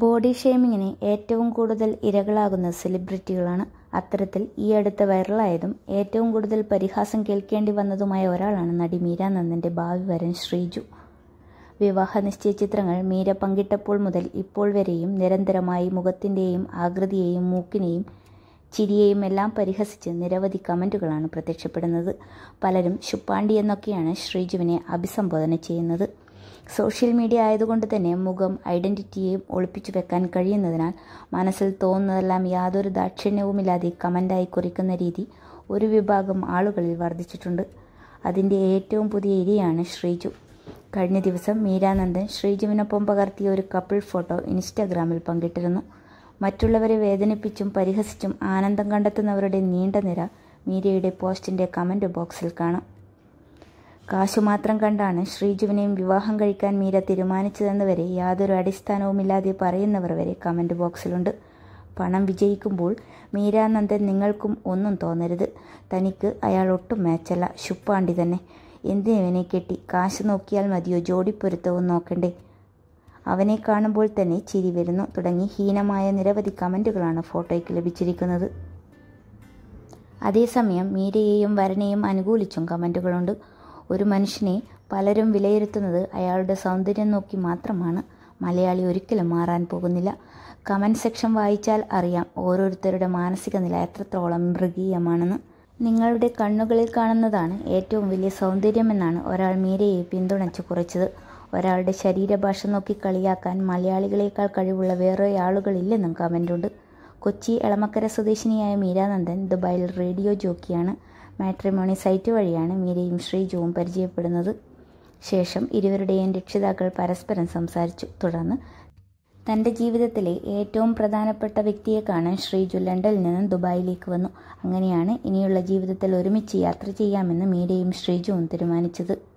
Body ഷേമിങ്ങിന് ഏറ്റവും കൂടുതൽ ഇരകളാകുന്ന സെലിബ്രിറ്റികളാണ്. അത്തരത്തിൽ ഈ അടുത്ത് വൈറലായതും ഏറ്റവും കൂടുതൽ പരിഹാസം കേൾക്കേണ്ടി വന്നതുമായ ഒരാളാണ് നടി മീര നന്ദന്റെ ഭാവി വരൻ ശ്രീജു. വിവാഹ നിശ്ചയ ചിത്രങ്ങൾ മീര പങ്കിട്ടപ്പോൾ മുതൽ ഇപ്പോൾ വരെയും നിരന്തരമായി മുഖത്തിന്റെയും ആകൃതിയെയും മൂക്കിനെയും ചിരിയെയും എല്ലാം പരിഹസിച്ച് നിരവധി കമന്റുകളാണ് പ്രത്യക്ഷപ്പെടുന്നത്. പലരും ശുപ്പാണ്ടി എന്നൊക്കെയാണ് ശ്രീജുവിനെ അഭിസംബോധന ചെയ്യുന്നത്. സോഷ്യൽ മീഡിയ ആയതുകൊണ്ട് തന്നെ മുഖം ഐഡന്റിറ്റിയെയും ഒളിപ്പിച്ചു വെക്കാൻ കഴിയുന്നതിനാൽ മനസ്സിൽ തോന്നുന്നതെല്ലാം യാതൊരു ദാക്ഷിണ്യവുമില്ലാതെ കമന്റായി കുറിക്കുന്ന രീതി ഒരു വിഭാഗം ആളുകളിൽ വർദ്ധിച്ചിട്ടുണ്ട്. അതിന്റെ ഏറ്റവും പുതിയ ഇരയാണ് ശ്രീജു. കഴിഞ്ഞ ദിവസം മീരാനന്ദൻ ശ്രീജുവിനൊപ്പം പകർത്തിയ ഒരു കപ്പിൾ ഫോട്ടോ ഇൻസ്റ്റാഗ്രാമിൽ പങ്കിട്ടിരുന്നു. മറ്റുള്ളവരെ വേദനിപ്പിച്ചും പരിഹസിച്ചും ആനന്ദം കണ്ടെത്തുന്നവരുടെ നീണ്ട നിര മീരയുടെ പോസ്റ്റിന്റെ കമന്റ് ബോക്സിൽ കാണാം. കാശു മാത്രം കണ്ടാണ് ശ്രീജുവിനെയും വിവാഹം കഴിക്കാൻ മീര തീരുമാനിച്ചതെന്ന് വരെ യാതൊരു അടിസ്ഥാനവുമില്ലാതെ പറയുന്നവർ വരെ കമന്റ് ബോക്സിലുണ്ട്. പണം വിജയിക്കുമ്പോൾ മീരാനന്ദൻ നിങ്ങൾക്കും ഒന്നും തോന്നരുത്. തനിക്ക് അയാൾ ഒട്ടും മാച്ചല്ല. ശുപ്പാണ്ടി തന്നെ. എന്തിനവനെ കെട്ടി? കാശ് നോക്കിയാൽ മതിയോ? ജോഡിപ്പൊരുത്തവും നോക്കണ്ടേ? അവനെ കാണുമ്പോൾ തന്നെ ചിരി വരുന്നു. തുടങ്ങി ഹീനമായ നിരവധി കമന്റുകളാണ് ഫോട്ടോയ്ക്ക് ലഭിച്ചിരിക്കുന്നത്. അതേസമയം മീരയെയും വരനെയും അനുകൂലിച്ചും കമന്റുകളുണ്ട് ഒരു മനുഷ്യനെ പലരും വിലയിരുത്തുന്നത് അയാളുടെ സൗന്ദര്യം നോക്കി മാത്രമാണ്. മലയാളി ഒരിക്കലും മാറാൻ പോകുന്നില്ല. കമന്റ് സെക്ഷൻ വായിച്ചാൽ അറിയാം ഓരോരുത്തരുടെ മാനസിക നില എത്രത്തോളം മൃഗീയമാണെന്ന്. നിങ്ങളുടെ കണ്ണുകളിൽ കാണുന്നതാണ് ഏറ്റവും വലിയ സൗന്ദര്യമെന്നാണ് ഒരാൾ മീരയെ പിന്തുണച്ച് കുറിച്ചത്. ഒരാളുടെ ശരീരഭാഷ നോക്കി കളിയാക്കാൻ മലയാളികളേക്കാൾ കഴിവുള്ള വേറെ ആളുകളില്ലെന്നും കമന്റുണ്ട് കൊച്ചി എളമക്കര സ്വദേശിനിയായ മീരാനന്ദൻ ദുബായിൽ റേഡിയോ ജോക്കിയാണ്. മാട്രിമോണി സൈറ്റ് വഴിയാണ് മീരയും ശ്രീജുവും പരിചയപ്പെടുന്നത്. ശേഷം ഇരുവരുടെയും രക്ഷിതാക്കൾ പരസ്പരം സംസാരിച്ചു. തുടർന്ന് തന്റെ ജീവിതത്തിലെ ഏറ്റവും പ്രധാനപ്പെട്ട വ്യക്തിയെ കാണാൻ ശ്രീജു ലണ്ടനിൽ നിന്നും ദുബായിലേക്ക് വന്നു. അങ്ങനെയാണ് ഇനിയുള്ള ജീവിതത്തിൽ ഒരുമിച്ച് യാത്ര ചെയ്യാമെന്ന് മീരയും ശ്രീജുവും തീരുമാനിച്ചത്.